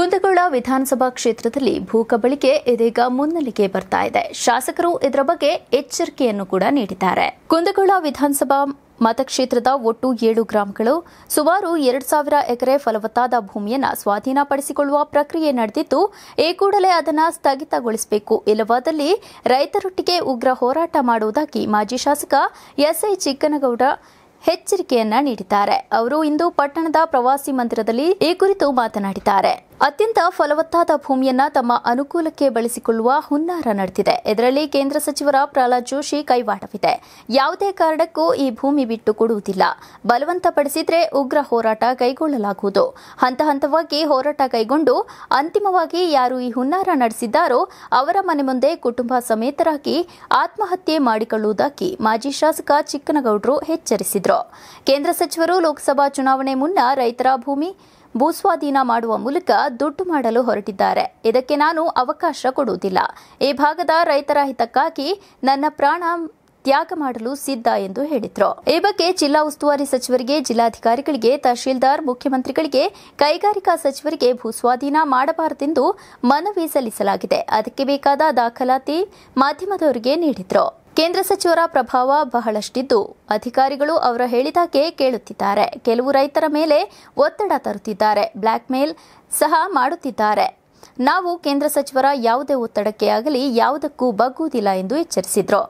ಕುಂದಗೋಳ ವಿಧಾನಸಭಾ ಕ್ಷೇತ್ರದಲ್ಲಿ ಭೂಕಬಳಿಕೆ ಇದೀಗ ಮುನ್ನೆಲೆಗೆ ಬರ್ತಾ ಇದೆ. ಶಾಸಕರು ಇದರ ಬಗ್ಗೆ ಎಚ್ಚರಿಕೆಯನ್ನು ಕೂಡ ನೀಡಿದ್ದಾರೆ. ಕುಂದಗೋಳ ವಿಧಾನಸಭಾ ಮತಕ್ಷೇತ್ರದ ಒಟ್ಟು ಏಳು ಗ್ರಾಮಗಳು ಸುಮಾರು ಎರಡು ಸಾವಿರ ಎಕರೆ ಫಲವತ್ತಾದ ಭೂಮಿಯನ್ನು ಸ್ವಾಧೀನಪಡಿಸಿಕೊಳ್ಳುವ ಪ್ರಕ್ರಿಯೆ ನಡೆದಿದ್ದು, ಈ ಕೂಡಲೇ ಅದನ್ನು ಸ್ಥಗಿತಗೊಳಿಸಬೇಕು. ಇಲ್ಲವಾದಲ್ಲಿ ರೈತರೊಟ್ಟಿಗೆ ಉಗ್ರ ಹೋರಾಟ ಮಾಡುವುದಾಗಿ ಮಾಜಿ ಶಾಸಕ ಎಸ್ಐ ಚಿಕ್ಕನಗೌಡ ಎಚ್ಚರಿಕೆಯನ್ನ ನೀಡಿದ್ದಾರೆ. ಅವರು ಇಂದು ಪಟ್ಟಣದ ಪ್ರವಾಸಿ ಮಂದಿರದಲ್ಲಿ ಈ ಕುರಿತು ಮಾತನಾಡಿದ್ದಾರೆ. ಅತ್ಯಂತ ಫಲವತ್ತಾದ ಭೂಮಿಯನ್ನ ತಮ್ಮ ಅನುಕೂಲಕ್ಕೆ ಬಳಸಿಕೊಳ್ಳುವ ಹುನ್ನಾರ ನಡೆದಿದೆ. ಇದರಲ್ಲಿ ಕೇಂದ್ರ ಸಚಿವರ ಪ್ರಹ್ಲಾದ್ ಜೋಶಿ ಕೈವಾಡವಿದೆ. ಯಾವುದೇ ಕಾರಣಕ್ಕೂ ಈ ಭೂಮಿ ಬಿಟ್ಟು ಕೊಡುವುದಿಲ್ಲ. ಬಲವಂತಪಡಿಸಿದ್ರೆ ಉಗ್ರ ಹೋರಾಟ ಕೈಗೊಳ್ಳಲಾಗುವುದು. ಹಂತ ಹಂತವಾಗಿ ಹೋರಾಟ ಕೈಗೊಂಡು ಅಂತಿಮವಾಗಿ ಯಾರು ಈ ಹುನ್ನಾರ ನಡೆಸಿದ್ದಾರೋ ಅವರ ಮನೆ ಮುಂದೆ ಕುಟುಂಬ ಸಮೇತರಾಗಿ ಆತ್ಮಹತ್ಯೆ ಮಾಡಿಕೊಳ್ಳುವುದಾಗಿ ಮಾಜಿ ಶಾಸಕ ಚಿಕ್ಕನಗೌಡರು ಎಚ್ಚರಿಸಿದರು. ಕೇಂದ್ರ ಸಚಿವರು ಲೋಕಸಭಾ ಚುನಾವಣೆ ಮುನ್ನ ರೈತರ ಭೂಮಿ ಭೂಸ್ವಾಧೀನ ಮಾಡುವ ಮೂಲಕ ದುಡ್ಡು ಮಾಡಲು ಹೊರಟಿದ್ದಾರೆ. ಇದಕ್ಕೆ ನಾನು ಅವಕಾಶ ಕೊಡುವುದಿಲ್ಲ. ಈ ಭಾಗದ ರೈತರ ಹಿತಕ್ಕಾಗಿ ನನ್ನ ಪ್ರಾಣ ತ್ಯಾಗ ಮಾಡಲು ಸಿದ್ಧ ಎಂದು ಹೇಳಿದ್ರು. ಈ ಬಗ್ಗೆ ಜಿಲ್ಲಾ ಉಸ್ತುವಾರಿ ಸಚಿವರಿಗೆ, ಜಿಲ್ಲಾಧಿಕಾರಿಗಳಿಗೆ, ತಹಶೀಲ್ದಾರ್, ಮುಖ್ಯಮಂತ್ರಿಗಳಿಗೆ, ಕೈಗಾರಿಕಾ ಸಚಿವರಿಗೆ ಭೂಸ್ವಾಧೀನ ಮಾಡಬಾರದೆಂದು ಮನವಿ ಸಲ್ಲಿಸಲಾಗಿದೆ. ಅದಕ್ಕೆ ಬೇಕಾದ ದಾಖಲಾತಿ ಮಾಧ್ಯಮದವರಿಗೆ ನೀಡಿದ್ರು. ಕೇಂದ್ರ ಸಚಿವರ ಪ್ರಭಾವ ಬಹಳಷ್ಟಿದ್ದು ಅಧಿಕಾರಿಗಳು ಅವರ ಹೇಳಿದಾಗೆ ಕೇಳುತ್ತಿದ್ದಾರೆ. ಕೆಲವು ರೈತರ ಮೇಲೆ ಒತ್ತಡ ತರುತ್ತಿದ್ದಾರೆ. ಬ್ಲ್ಯಾಕ್ ಮೇಲ್ ಸಹ ಮಾಡುತ್ತಿದ್ದಾರೆ. ನಾವು ಕೇಂದ್ರ ಸಚಿವರ ಯಾವುದೇ ಒತ್ತಡಕ್ಕೆ ಆಗಲಿ ಯಾವುದಕ್ಕೂ ಬಗ್ಗುವುದಿಲ್ಲ ಎಂದು ಎಚ್ಚರಿಸಿದ್ರು.